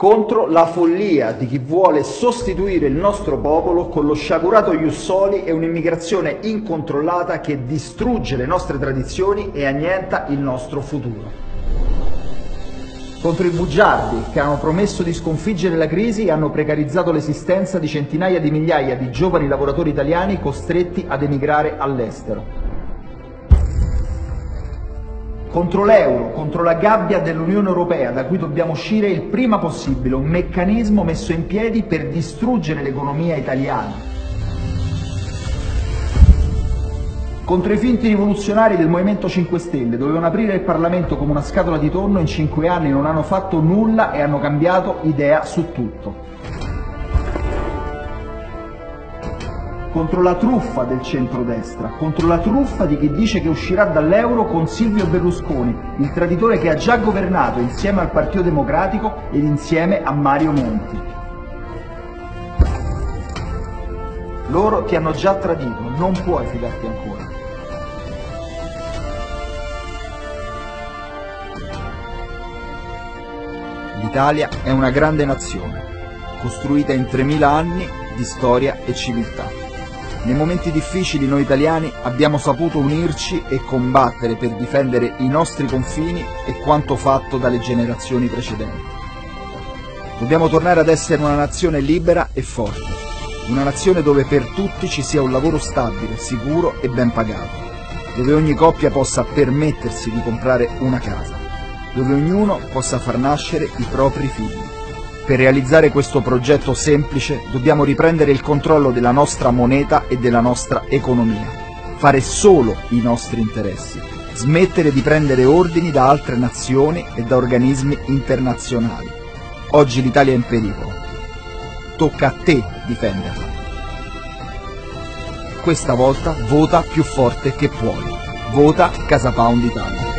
contro la follia di chi vuole sostituire il nostro popolo con lo sciagurato Jussoli e un'immigrazione incontrollata che distrugge le nostre tradizioni e annienta il nostro futuro. Contro i bugiardi che hanno promesso di sconfiggere la crisi e hanno precarizzato l'esistenza di centinaia di migliaia di giovani lavoratori italiani costretti ad emigrare all'estero contro l'euro, contro la gabbia dell'Unione Europea da cui dobbiamo uscire il prima possibile, un meccanismo messo in piedi per distruggere l'economia italiana. Contro i finti rivoluzionari del Movimento 5 Stelle dovevano aprire il Parlamento come una scatola di tonno, in cinque anni non hanno fatto nulla e hanno cambiato idea su tutto. Contro la truffa del centrodestra, contro la truffa di chi dice che uscirà dall'euro con Silvio Berlusconi, il traditore che ha già governato insieme al Partito Democratico ed insieme a Mario Monti. Loro ti hanno già tradito, non puoi fidarti ancora. L'Italia è una grande nazione, costruita in 3.000 anni di storia e civiltà. Nei momenti difficili noi italiani abbiamo saputo unirci e combattere per difendere i nostri confini e quanto fatto dalle generazioni precedenti. Dobbiamo tornare ad essere una nazione libera e forte, una nazione dove per tutti ci sia un lavoro stabile, sicuro e ben pagato, dove ogni coppia possa permettersi di comprare una casa, dove ognuno possa far nascere i propri figli per realizzare questo progetto semplice dobbiamo riprendere il controllo della nostra moneta e della nostra economia, fare solo i nostri interessi, smettere di prendere ordini da altre nazioni e da organismi internazionali. Oggi l'Italia è in pericolo. Tocca a te difenderla. Questa volta vota più forte che puoi. Vota Casa Pound Italia.